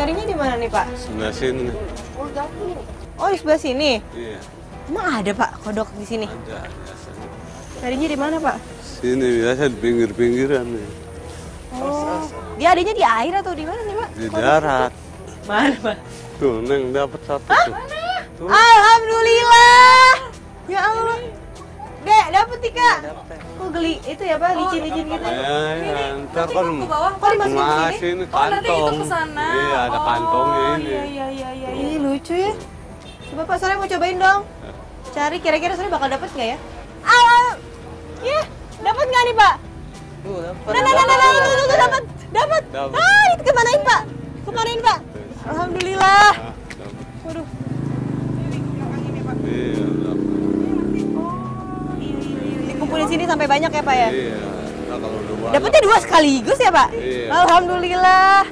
nyarinya di mana nih Pak? Sebelah sini. Oh di sebelah sini. Iya, Emang ada Pak kodok di sini? ada biasanya. Nyarinya di mana Pak? Sini biasa di pinggir-pinggiran nih. Oh, dia adanya di air atau di mana sih Pak? Di darat. Mana Pak? Tuh, Neng dapat satu tuh. Tuh. Alhamdulillah. Ya Allah. Dek, dapet Tika. Oh geli itu ya Pak, licin-licin gitu. Ya, ya, ntar kan ke bawah. Kok dimasukin ke sini? masih ini Oh, nanti itu kantong. ke sana. Iya, ada kantongnya oh, ini. Iya, iya, iya, iya. iya. Ini lucu ya. Coba Pak Sore mau cobain dong. Cari kira-kira Sore bakal dapet nggak ya? Ah, ya, dapet nggak nih Pak? Nah, nah, nah, nah, nah, tuh, tuh, tuh, dapat, dapat. Dapat. Ah, itu kemanain Pak? Kemanain Pak? Alhamdulillah. Ah, dapat. Waduh. Iya, dapat. Dikumpulin sini sampai banyak ya Pak ya? Iya, nah, kalau banyak. Dapatnya dua sekaligus ya Pak? Iya. Alhamdulillah.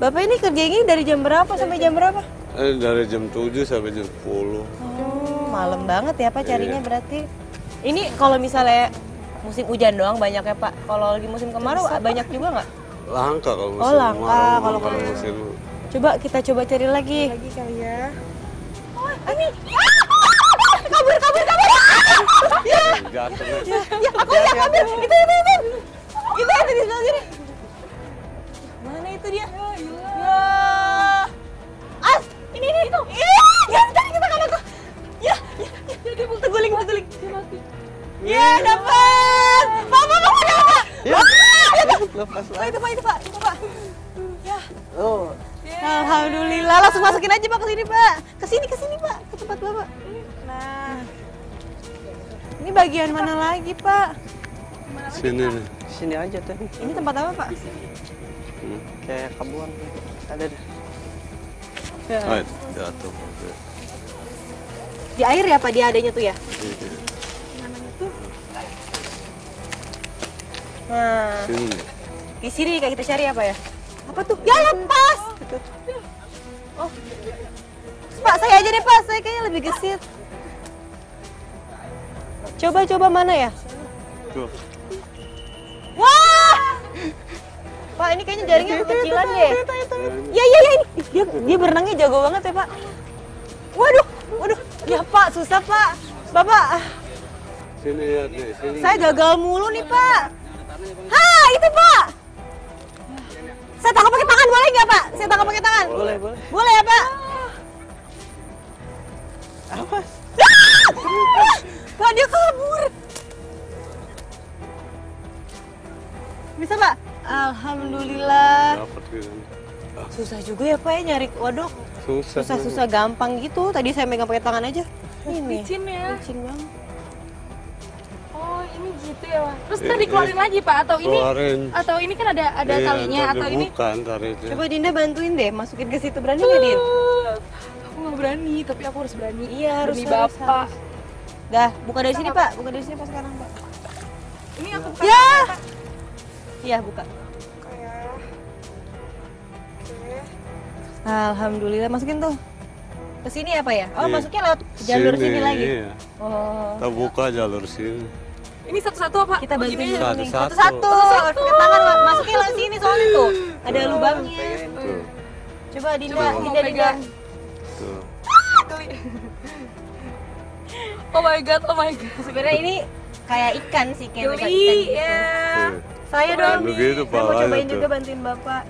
Bapak ini kerja ini dari jam berapa sampai jam berapa? Eh, dari jam 7 sampai jam 10. Oh, malam banget ya Pak carinya berarti. Ini kalau misalnya musim hujan doang banyak ya Pak. Kalau lagi musim kemarau banyak juga nggak? Langka kalau musim Oh, langka kemarau, kalau kalau kemarau. musim Coba kita coba cari lagi. Lagi kali ya. Oh, ini. Ya, jatuh. Ya, ya, aku lihat kabur. Itu, itu, itu. Itu ada di sebelah sini. Mana itu dia? Ya. As, ini, ini, itu. Ini, ya, tadi kita kan aku. Ya, ya, ya, dia, terguling, terguling. Ya, dapat. Pak, pak, dapat. Ya, lepas Pak, itu, Pak, itu, Pak. Itu, Pak. Ya. Oh, Alhamdulillah, langsung masukin aja Pak ke sini Pak. Ke sini, ke sini Pak, ke tempat Bapak. Nah, Ini bagian mana lagi Pak? sini nih. Sini aja teh. Ini tempat apa Pak? Hmm. Kayak kabuan. Ada deh. Ah, jatuh. Di air ya Pak, dia adanya tuh ya? Iya, Nah, Sini nih. di sini kayak kita cari apa ya? Apa tuh? Ya lepas! Oh. Pak, saya aja deh Pak, saya kayaknya lebih gesit. Coba-coba mana ya? Tuh. Wah! Pak, ini kayaknya jaringnya kekecilan deh. Ya, ya, ya, ini. Dia, dia berenangnya jago banget ya, Pak. Waduh, waduh. Ya, Pak, susah, Pak. Bapak, ah, Sini ya, nih, sini. saya gagal mulu nih, Pak. Hah, itu, Pak. Saya tangkap pakai tangan, boleh nggak, Pak? Saya tangkap pakai tangan. Boleh, boleh. Boleh Susah juga ya, Pak, ya nyari waduk. susah. susah-susah gampang gitu. Tadi saya megang pakai tangan aja. Ini. licin ya. Licin banget. Oh, ini gitu ya, Pak. Terus Iya, tadi keluarin iya. lagi, Pak, atau ini Keluarin. atau ini kan ada ada Iya, talinya atau ini dibuka ntar itu. Coba Dinda bantuin deh, masukin ke situ berani nggak Din? Aku nggak berani, tapi aku harus berani. Iya, harus, Demi harus, Bapak. harus. Dah, buka dari sini Pak, buka dari sini Pak sekarang Pak. Ini aku buka. Ya. Iya buka. Alhamdulillah masukin tuh. Ke sini apa ya? Oh Iya. masuknya lewat jalur sini, lagi. Iya. Oh. Kita buka jalur sini. Ini satu-satu apa? Kita bantuin dulu nih. Satu-satu. Satu-satu. Pakai tangan masukin lewat sini soalnya tuh. Ada lubangnya. Tuh, Coba Dinda, Coba, mau Dinda, Dinda. pegang. tuh. Oh my god, oh my god. Sebenarnya ini kayak ikan sih, kayak ikan Geli, gitu. ya. Tuh. Saya dong. Jangan begitu, Saya mau Pak. cobain Ayo, juga bantuin Bapak.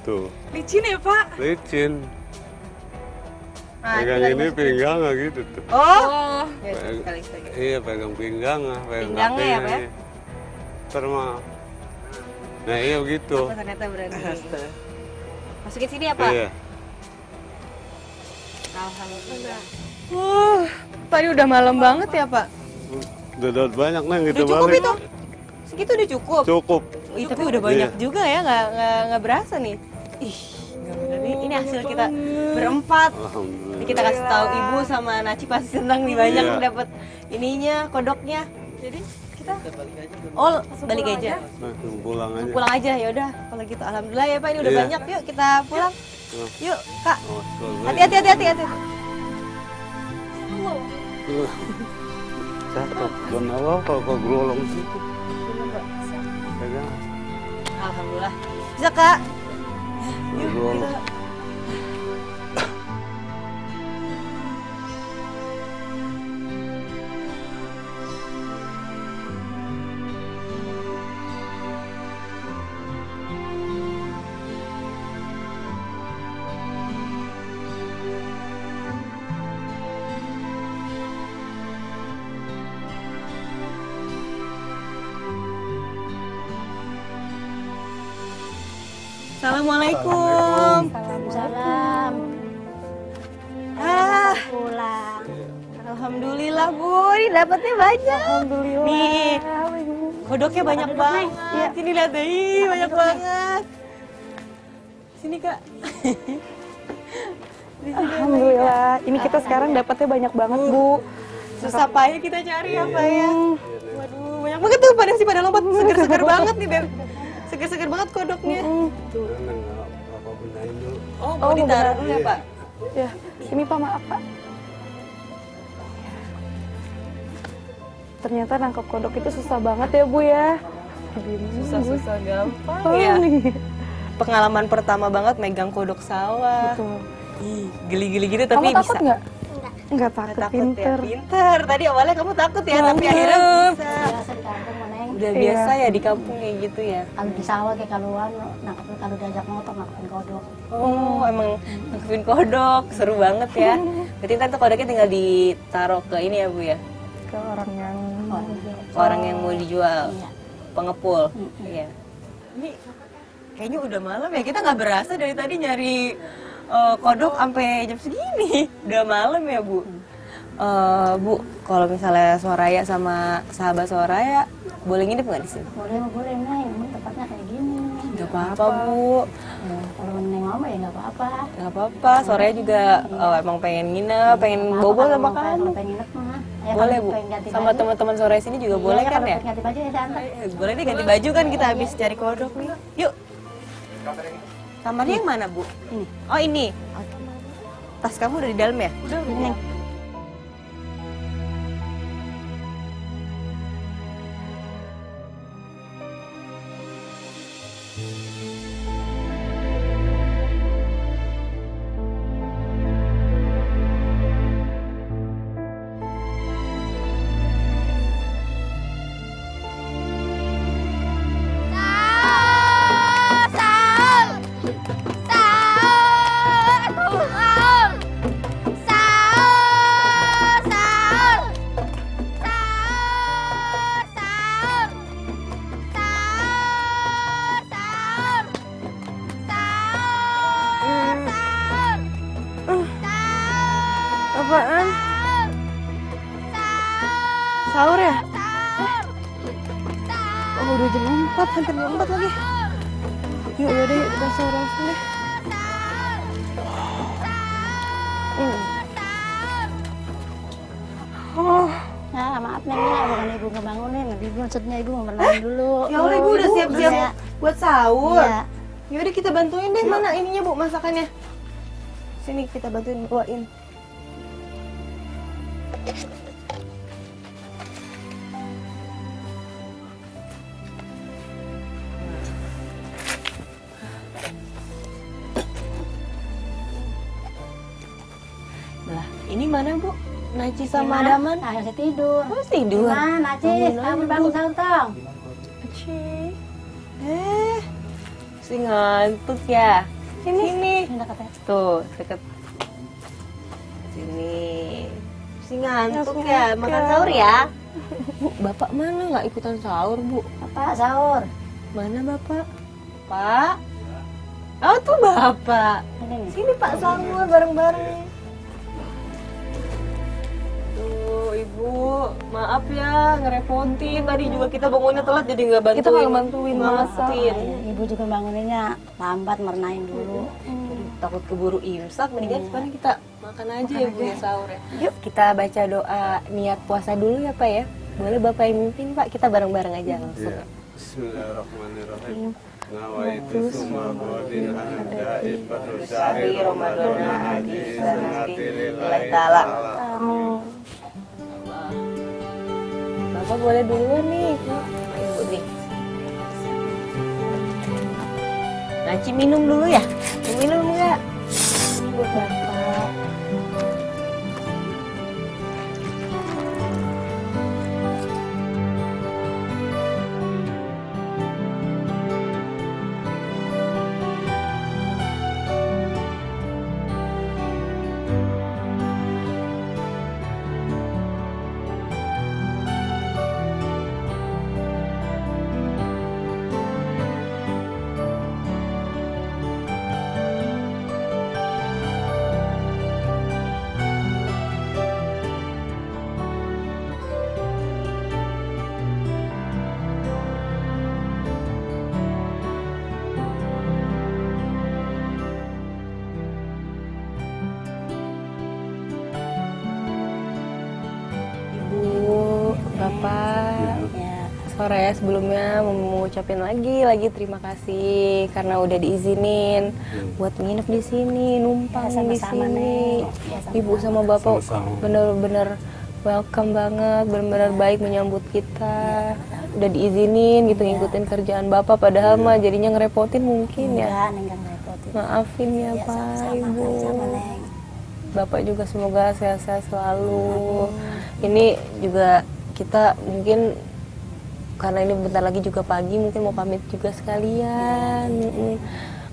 Tuh, Licin ya, Pak? licin. Nah, Pegang ini pinggang nggak gitu tuh. Oh. Oh. Ya, Peg- sekali sekali. Iya, pegang pinggang ah, pegang Pinggangnya ya, Pak? mah. Nah iya begitu. Oh, ternyata berani. Masukin sini ya, Pak? Iya. Alhamdulillah. Uh, tadi udah malam banget ya, Pak? Udah dapat banyak neng kita Udah cukup balik. itu? Segitu udah cukup? Cukup. Ih, tapi udah banyak Iya. juga ya, nggak nggak nggak berasa nih. Ih, nggak bener nih. Ini hasil kita berempat. Ini kita kasih tahu ibu sama Naci pasti senang nih banyak Iya. dapat ininya kodoknya. Jadi kita Oh, balik aja. Nah, pulang aja. Pulang aja ya udah. Kalau gitu alhamdulillah ya Pak ini udah Iya. banyak. Yuk kita pulang. Nah, Yuk, Kak. oh. Hati-hati hati-hati hati. Cakep. Kalau kau gerolong situ. Pegang. Alhamdulillah. Bisa, Kak. Gerolong. Assalamualaikum. Alhamdulillah Bu, ini dapatnya banyak. Alhamdulillah. Nih, kodoknya banyak banget. Sini lihat deh, banyak banget. Sini Kak. Di sini Alhamdulillah. Ini kita sekarang dapatnya banyak banget, Bu. susah payah kita cari ya Pak ya. Waduh, banyak banget tuh pada sih pada lompat seger-seger banget nih Beb. Seger-seger banget kodoknya. Apa benahin dulu. Oh, mau ditaruh dulu ya Pak? Ya, ini Pak maaf, Pak. Ternyata nangkep kodok itu susah banget ya, Bu ya. Susah-susah gampang Oh, ya. nih. Pengalaman pertama banget megang kodok sawah. Betul. Ih, geli-geli gitu tapi Kamu takut bisa. nggak? Enggak Nggak takut, takut pinter. ya, pinter. Tadi awalnya kamu takut ya, tapi akhirnya bisa. biasa di kampung meneng Udah Iya. biasa ya di kampung kayak gitu ya. kalau di sawah kayak kaluan nangkep kalau diajak motor nangkepin kodok Oh, emang nangkepin kodok, seru banget ya. Berarti tuh kodoknya tinggal ditaruh ke ini ya Bu ya, Ke orang yang ke orang yang mau dijual, iya pengepul. Iya. Ini kayaknya udah malam ya, kita nggak berasa dari tadi nyari eh, kodok sampai jam segini. Udah malam ya Bu. Eh, Bu, kalau misalnya Soraya sama sahabat Soraya boleh nginep nggak di sini? boleh boleh ini tempatnya kayak gini Gak apa-apa Bu, Ya, kalau neng ngomong ya nggak apa-apa gak apa-apa. Soraya juga eh, emang pengen nginep, pengen bobo sama kamu. pengen nginep mah ya, Boleh Bu, ganti sama teman-teman Soraya sini juga Iya, boleh kan kalau ya? ganti baju ya santai Eh, Boleh deh ganti baju kan kita habis cari kodok nih. Yuk. Kamarnya yang mana Bu? ini Oh ini. Tas kamu udah di dalam ya? Udah. Ibu ngebangunin, ibu maksudnya ibu mau berenang dulu. Ya udah Ibu udah siap-siap Iya. buat sahur. Iya. Yaudah kita bantuin deh mana ininya Bu masakannya. Sini kita bantuin bawain. Sama Daman? Nah, saya tidur. Oh, tidur. Gimana, Nacis? Kamu bangun sahur tong. Ci. Eh, si ngantuk ya. Sini. Sini. Tuh, deket. Sini. Si ngantuk ya, makan sahur ya. Bu, bapak mana nggak ikutan sahur, Bu? Apa sahur? Mana bapak? Pak? Oh, tuh bapak. Sini Pak sahur bareng-bareng. Ibu, maaf ya ngerepotin. Tadi juga kita bangunnya telat jadi nggak bantuin. Kita nggak bantuin Nggak masak. bantuin. Ibu juga banguninnya lambat merenain dulu. takut keburu imsak mendingan sekarang kita makan aja ya Bu ya sahur ya. Yuk kita baca doa niat puasa dulu ya Pak ya. Boleh Bapak yang mimpin Pak, kita bareng-bareng aja langsung. Ya. Bismillahirrahmanirrahim. Nawaitu syahri Ramadan Ramadan hadi hadi Bapak boleh duluan nih. Ibu nih. Naci minum dulu ya? Minum enggak? Buat Soraya sebelumnya mau mengucapin lagi lagi terima kasih karena udah diizinin buat nginep di sini, numpang Ya, di sama-sama, sini. Neng. Ya, sama-sama. Ibu sama Bapak bener-bener welcome banget, bener-bener baik menyambut kita. Udah diizinin gitu ngikutin kerjaan Bapak padahal mah jadinya ngerepotin mungkin ya. Maafin ya, Ya, Pak, Ibu. sama Neng. Bapak juga semoga sehat-sehat selalu. Ini juga kita mungkin karena ini bentar lagi juga pagi mungkin mau pamit juga sekalian. Mm-mm.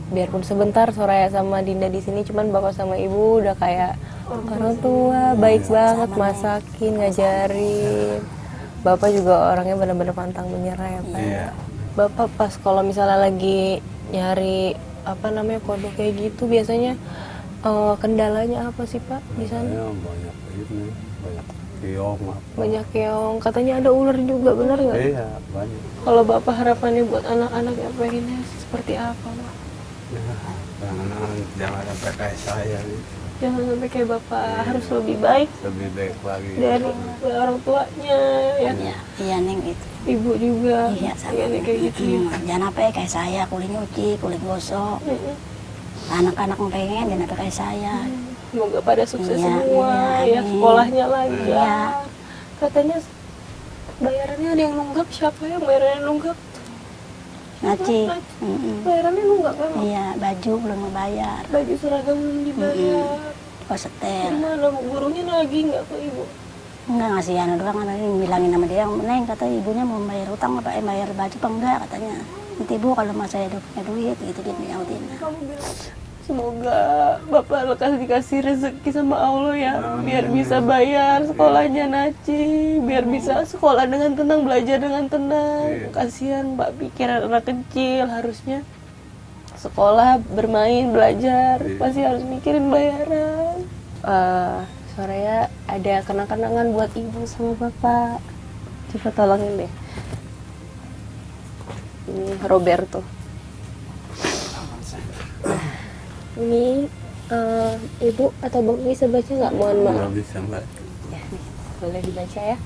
Biarpun sebentar Soraya sama Dinda di sini cuman Bapak sama Ibu udah kayak orang tua, baik banget masakin, ngajarin. Bapak juga orangnya benar-benar pantang menyerah ya, Pak. Iya. Bapak pas kalau misalnya lagi nyari apa namanya kodok kayak gitu biasanya eh, kendalanya apa sih Pak di sana? Banyak ini, banyak kiong apa. Banyak keong, katanya ada ular juga, benar nggak? Iya, banyak. Kalau Bapak harapannya buat anak-anak yang pengennya seperti apa Pak? Ya, jangan jangan sampai kayak saya nih. Jangan sampai kayak Bapak harus lebih baik Lebih baik lagi. dari orang tuanya ya. Iya, iya Neng itu. Ibu juga Iya, sama. pengennya kayak gitu ya. Hmm, jangan apa ya kayak saya, kulit nyuci, kulit gosok. Anak-anak yang pengen jangan apa kayak saya. Semoga pada sukses Iya, semua iya, ya amin. sekolahnya lancar. Iya. Katanya bayarannya ada yang nunggak siapa ya bayarannya nunggak? Ngaci. Mm-mm. Bayarannya nunggak memang. Iya, baju belum membayar. Baju seragam belum dibayar. Kok setel. Gimana gurunya lagi nggak ke ibu? Enggak ngasih anak doang, anak ini bilangin sama dia, Neng kata ibunya mau bayar utang apa, eh bayar baju apa enggak katanya. Nanti ibu kalau mas saya udah punya duit gitu gitu nyautin. Kamu bilang semoga bapak lekas dikasih rezeki sama Allah ya, biar bisa bayar sekolahnya Naci, biar bisa sekolah dengan tenang, belajar dengan tenang. Kasihan mbak pikiran anak kecil harusnya sekolah bermain belajar pasti harus mikirin bayaran. Eh Soraya ada kenang-kenangan buat ibu sama bapak. Coba tolongin deh. Ini Roberto. Ini eh, ibu atau bapak bisa baca nggak? Mohon maaf. Nggak bisa mbak. Ya, nih, boleh dibaca ya.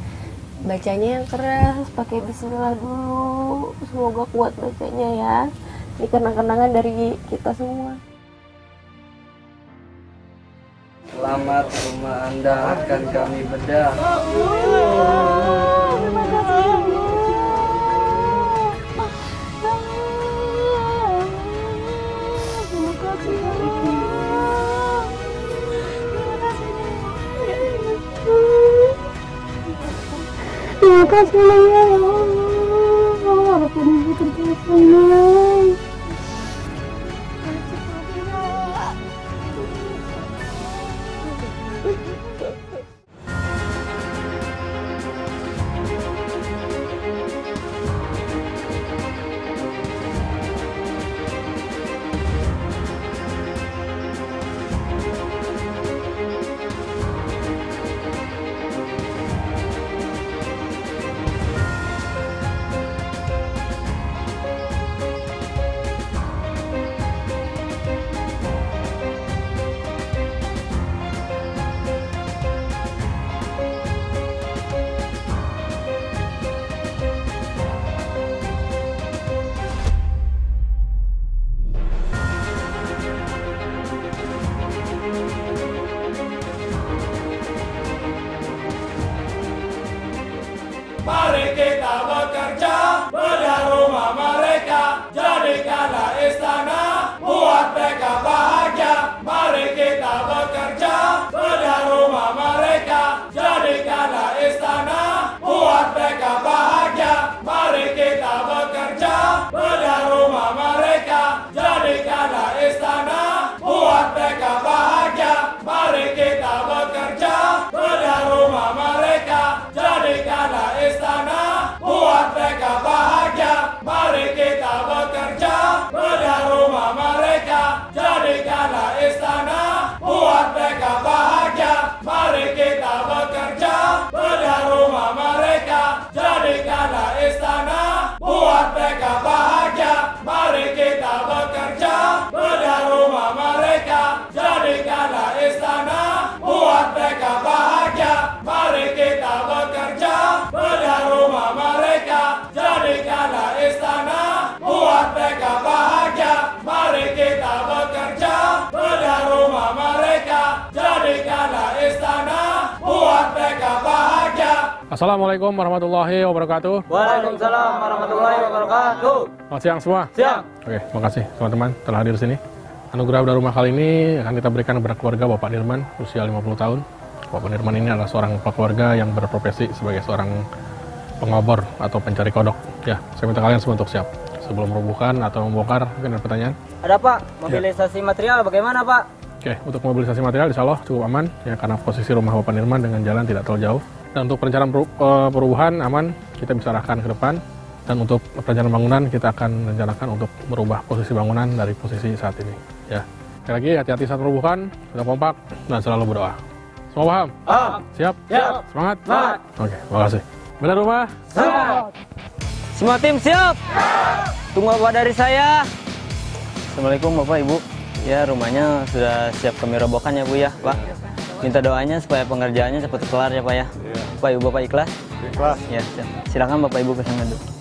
Bacanya yang keras, pakai bismillah dulu. Semoga kuat bacanya ya. Ini kenang-kenangan dari kita semua. Selamat rumah Anda akan kami bedah. Kasih ya Allah. Walaupun ibu terjatuh. Assalamualaikum warahmatullahi wabarakatuh. Waalaikumsalam warahmatullahi wabarakatuh. Selamat siang semua. Siang. Oke, makasih teman-teman telah hadir di sini. Anugerah Udah Rumah kali ini akan kita berikan kepada keluarga Bapak Nirman, usia 50 tahun. Bapak Nirman ini adalah seorang keluarga yang berprofesi sebagai seorang pengobor atau pencari kodok. Ya, saya minta kalian semua untuk siap. Sebelum merubuhkan atau membongkar, mungkin ada pertanyaan? Ada Pak, mobilisasi material bagaimana Pak? Oke, untuk mobilisasi material insya Allah cukup aman ya karena posisi rumah Bapak Nirman dengan jalan tidak terlalu jauh. Dan untuk perencanaan eh, perubahan aman, kita bisa arahkan ke depan. Dan untuk perencanaan bangunan kita akan rencanakan untuk merubah posisi bangunan dari posisi saat ini. Ya, sekali lagi hati-hati saat merubuhkan, kita kompak dan selalu berdoa. Semua paham? Siap? Siap. Semangat? Oke, makasih. Benar rumah? Semua tim siap. Tunggu apa dari saya? Assalamualaikum Bapak Ibu. Ya rumahnya sudah siap kami robohkan ya Bu ya Pak. Minta doanya supaya pengerjaannya cepat kelar ya Pak ya. Pak Ibu Bapak ikhlas? Ikhlas. Ya silakan Bapak Ibu ke sana dulu.